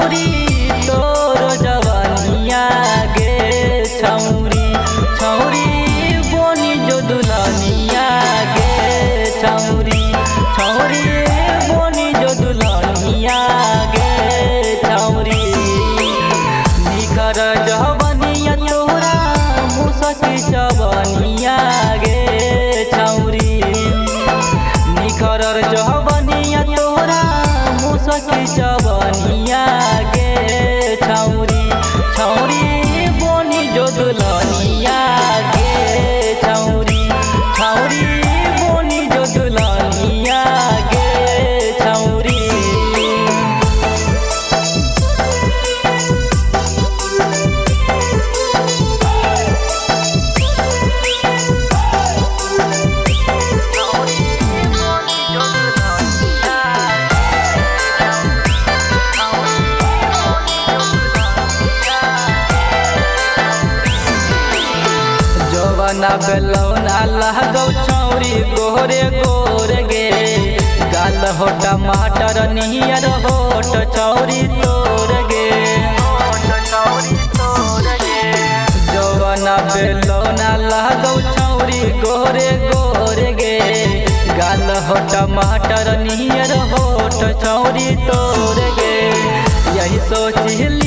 छौरी तोर जवानिया गे छौरी छौरी बोनी जो दुल्हनिया गे छौरी छौरी बोनी जो दुल्हनिया गे छौरी निखर जवनिया तोरा मुसकी जवनिया गे छौरी निखर जवनिया छौरी बेलौना लहगौ छौरी गोरे गोरे गे। गाल हो टमाटर, नियर होट छौरी तोर गे। जवना बेलौना लहगौ छौरी गोरे गोरे गे। गाल हो टमाटर, नियर होट छौरी तोर गे। यही सोची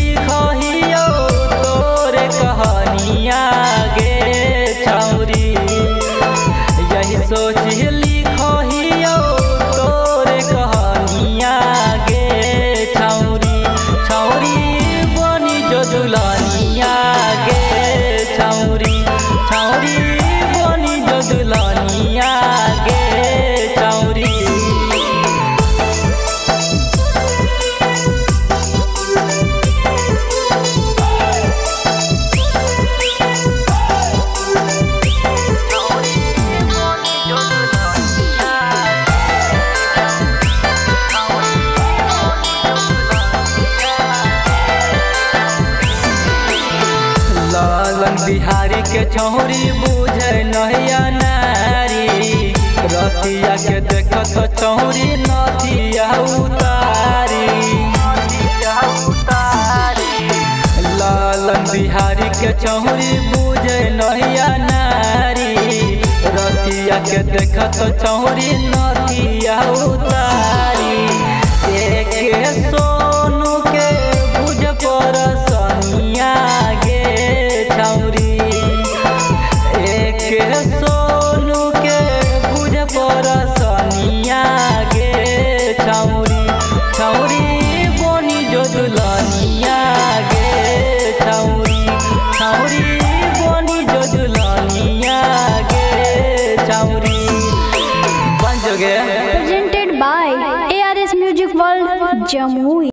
बिहारी के छौरी बुझे नहिया नारी। रतिया के देखत छौरी नथिया उतारी। लालन बिहारी के छौरी बुझे नहिया नारी। रतिया के देखत छौरी नथिया उतारी। एक सोनू jump movie